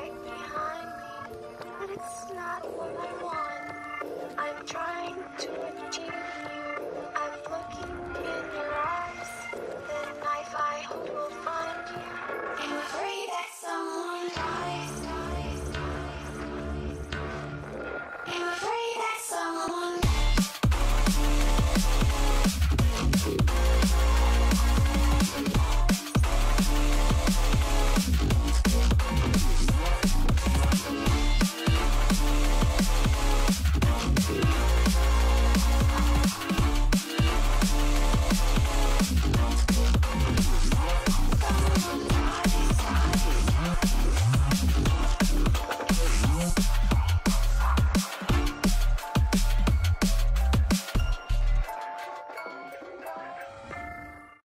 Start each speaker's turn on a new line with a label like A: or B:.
A: right behind me, but it's not what I want. I'm trying to achieve.